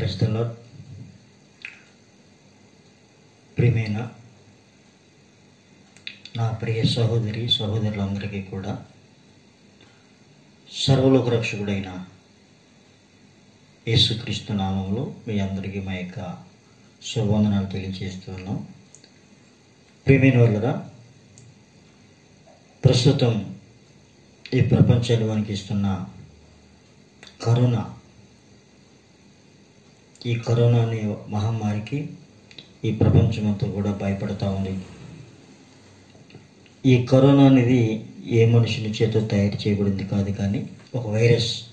ప్రజల్లో ప్రియమైన నా ప్రియ సహోదరి సహోదరులందరికీ కూడా సర్వలోక రక్షకుడైన యేసుక్రీస్తు నామంలో మీ అందరికీ మా యొక్క శుభవందనాలు తెలియజేస్తున్నాం. ప్రియమైన వాళ్ళరా ప్రస్తుతం ఈ ప్రపంచానికి ఇస్తున్న కరోనా ఈ కరోనా అనే మహమ్మారికి ఈ ప్రపంచమంతా కూడా భయపడతా ఉంది. ఈ కరోనా అనేది ఏ మనుషుని చేత తయారు చేయబడింది కాదు కానీ ఒక వైరస్.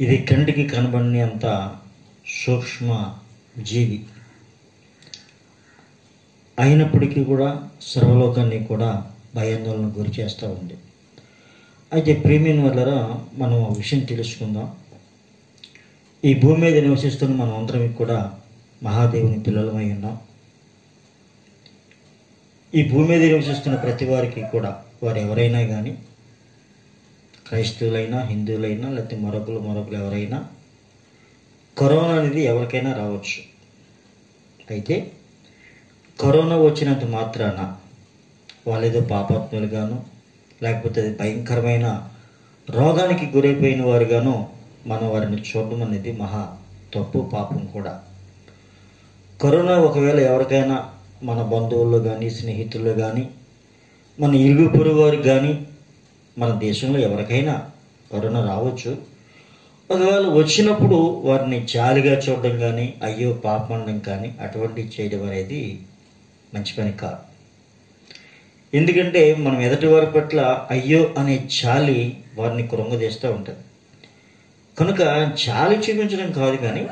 ఇది కంటికి కనబడని అంత సూక్ష్మ జీవి. అయినప్పటికీ కూడా సర్వలోకాన్ని కూడా భయాందోళనకు గురి చేస్తూ ఉంది. అయితే ప్రేమిన్ వల్ల మనం విషయం తెలుసుకుందాం. ఈ భూమి మీద నివసిస్తున్న మనం అందరం కూడా మహాదేవుని పిల్లలమై ఉన్నాం. ఈ భూమి మీద నివసిస్తున్న ప్రతి వారికి కూడా వారు ఎవరైనా కానీ క్రైస్తవులైనా హిందువులైనా లేకపోతే మరొకరు మరొకరు ఎవరైనా కరోనా అనేది ఎవరికైనా రావచ్చు. అయితే కరోనా వచ్చినంత మాత్రాన వాళ్ళేదో పాపాత్ములుగాను లేకపోతే అది భయంకరమైన రోగానికి గురైపోయిన వారుగాను మనం వారిని చూడడం అనేది మహా తప్పు పాపం కూడా. కరోనా ఒకవేళ ఎవరికైనా మన బంధువుల్లో కానీ స్నేహితుల్లో కానీ మన ఇరుగు పొరుగు వారికి కానీ మన దేశంలో ఎవరికైనా కరోనా రావచ్చు. ఒకవేళ వచ్చినప్పుడు వారిని జాలిగా చూడడం కానీ అయ్యో పాపండం కానీ అటువంటివి చేయడం అనేది మంచి పని కాదు. ఎందుకంటే మనం ఎదుటి వారి పట్ల అయ్యో అనే జాలి వారిని కృంగదీస్తూ ఉంటుంది. కనుక జాలి చూపించడం కాదు కానీ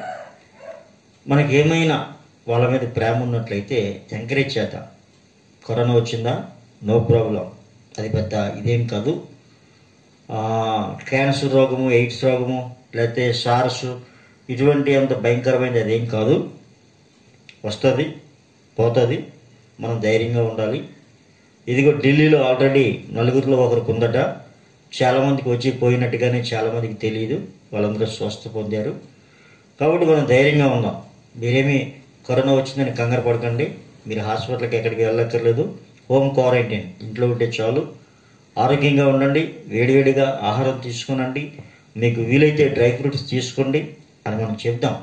మనకేమైనా వాళ్ళ మీద ప్రేమ ఉన్నట్లయితే ఎంకరేజ్ చేద్దాం కరోనా వచ్చిందా? No problem. అది పెద్ద ఇదేం కాదు. క్యాన్సర్ రోగము ఎయిడ్స్ రోగము లేకపోతే సార్స్ ఇటువంటి అంత భయంకరమైనది అదేం కాదు. వస్తుంది పోతుంది మనం ధైర్యంగా ఉండాలి. ఇదిగో ఢిల్లీలో ఆల్రెడీ నలుగురిలో ఒకరికి ఉందట. చాలామందికి వచ్చి పోయినట్టుగానే చాలామందికి తెలియదు వాళ్ళందరూ స్వస్థ పొందారు. కాబట్టి మనం ధైర్యంగా ఉందాం మీరేమి కరోనా వచ్చిందని కంగారు పడకండి. మీరు హాస్పిటల్కి ఎక్కడికి వెళ్ళక్కర్లేదు. Home quarantine. ఇంట్లో ఉంటే చాలు. ఆరోగ్యంగా ఉండండి. వేడివేడిగా ఆహారం తీసుకునండి. మీకు వీలైతే డ్రై ఫ్రూట్స్ తీసుకోండి అని మనం చెప్దాం.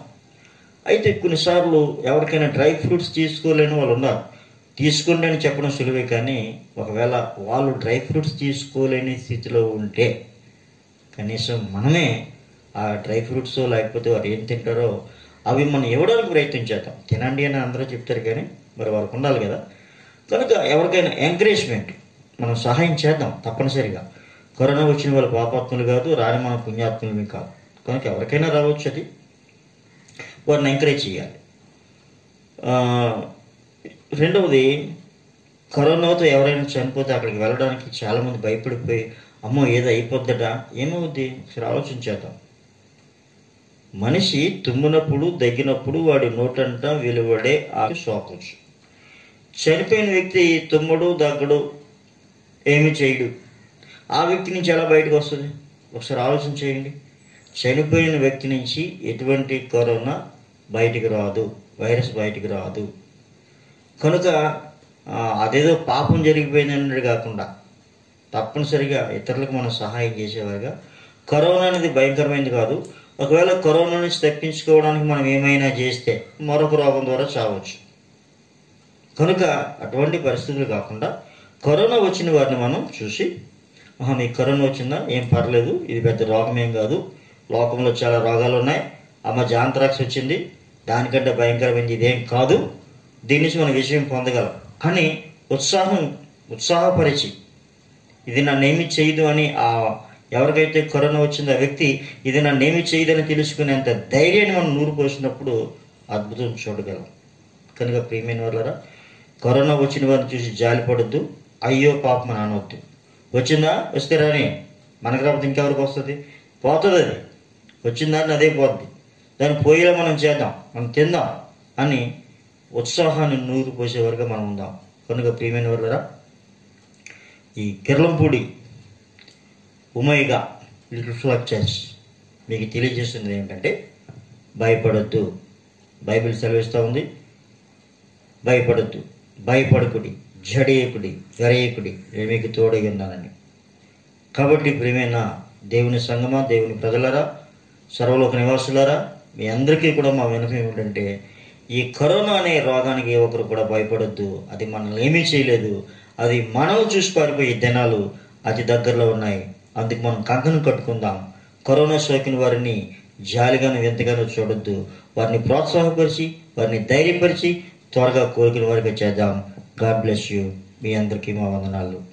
అయితే కొన్నిసార్లు ఎవరికైనా డ్రై ఫ్రూట్స్ తీసుకోలేని వాళ్ళు ఉన్నారు. తీసుకోండి అని చెప్పడం సులువే కానీ ఒకవేళ వాళ్ళు డ్రై ఫ్రూట్స్ తీసుకోలేని స్థితిలో ఉంటే కనీసం మనమే ఆ డ్రై ఫ్రూట్స్ లేకపోతే వారు ఏం తింటారో అవి మనం ఇవ్వడానికి ప్రయత్నం చేద్దాం. తినండి అని అందరూ చెప్తారు కానీ మరి వాళ్ళకు ఉండాలి కదా. కనుక ఎవరికైనా ఎంకరేజ్మెంట్ మనం సహాయం చేద్దాం తప్పనిసరిగా. కరోనా వచ్చిన వాళ్ళ పాపాత్ములు కాదు రాని మన పుణ్యాత్ములమి కాదు. కనుక ఎవరికైనా రావచ్చు అది. వారిని ఎంకరేజ్ చేయాలి. రెండవది కరోనాతో ఎవరైనా చనిపోతే అక్కడికి వెళ్ళడానికి చాలామంది భయపడిపోయి అమ్మో ఏదో అయిపోద్దట ఏమవుద్ది? ఒకసారి ఆలోచించేద్దాం మనిషి తుమ్మినప్పుడు దగ్గినప్పుడు వాడి నోటంట వెలువడే ఆ శ్వాస చనిపోయిన వ్యక్తి తుమ్ముడు దగ్గడు ఏమి చేయడు. ఆ వ్యక్తి నుంచి ఎలా బయటకు వస్తుంది? ఒకసారి ఆలోచన చేయండి. చనిపోయిన వ్యక్తి నుంచి ఎటువంటి కరోనా బయటికి రాదు వైరస్ బయటికి రాదు. కనుక అదేదో పాపం జరిగిపోయిందన్నది కాకుండా తప్పనిసరిగా ఇతరులకు మనం సహాయం చేసేవారుగా. కరోనా అనేది భయంకరమైనది కాదు. ఒకవేళ కరోనా నుంచి తప్పించుకోవడానికి మనం ఏమైనా చేస్తే మరొక రోగం ద్వారా చావచ్చు. కనుక అటువంటి పరిస్థితులు కాకుండా కరోనా వచ్చిన వారిని మనం చూసి మీకు కరోనా వచ్చిందా? ఏం పర్లేదు. ఇది పెద్ద రోగం ఏం కాదు. లోకంలో చాలా రోగాలు ఉన్నాయి. అమ్మ జాంత్రాక్స్ వచ్చింది. దానికంటే భయంకరమైనది ఇదేం కాదు. దీని నుంచి మనం విజయం పొందగలం. అని ఉత్సాహం ఉత్సాహపరిచి ఇది నన్నేమి చేయదు అని ఆ ఎవరికైతే కరోనా వచ్చిందో ఆ వ్యక్తి ఇది నన్నేమి చేయదని తెలుసుకునేంత ధైర్యాన్ని మనం నూరు పోసినప్పుడు అద్భుతం చూడగలం. కనుక ప్రియమైన వాళ్ళరా కరోనా వచ్చిన వారిని చూసి జాలిపడద్దు. అయ్యో పాపం అనవద్దు వచ్చిందా? వస్తే రాని. మనకు రాకపోతే ఇంకెవరికి వస్తుంది? పోతుంది అది. వచ్చిందా? అని అదే పోద్ది. దాన్ని పోయేలా మనం చేద్దాం. మనం తిందాం అని ఉత్సాహాన్ని నూరు పోసే వరకు మనం ఉందాం. కనుక ప్రియమైన వాళ్ళరా ఈ కిర్లంపూడి ఉమయ్యగా లిటిల్ ఫ్లక్ చర్చ్ మీకు తెలియజేస్తుంది ఏంటంటే భయపడొద్దు. బైబిల్ సెలవిస్తూ ఉంది. భయపడొద్దు. భయపడకుడి జడేయకుడి వెరయకుడి నేను మీకు తోడై ఉన్నానని కాబట్టి ప్రియమైన దేవుని సంగమా దేవుని ప్రజలరా సర్వలోక నివాసులారా మీ అందరికీ కూడా మా వినపం ఏమిటంటే ఈ కరోనా అనే రోగానికి ఒకరు కూడా భయపడొద్దు. అది మనల్ని ఏమీ చేయలేదు. అది మనం చూసి పారిపోయే దినాలు అతి దగ్గరలో ఉన్నాయి. అందుకు మనం కంకణం కట్టుకుందాం. కరోనా సోకిన వారిని జాలిగాను ఎంతగానో చూడొద్దు. వారిని ప్రోత్సాహపరిచి వారిని ధైర్యపరిచి త్వరగా కోరికల వారికి చేద్దాం. God bless you. మీ అందరికీ మా వందనాలు.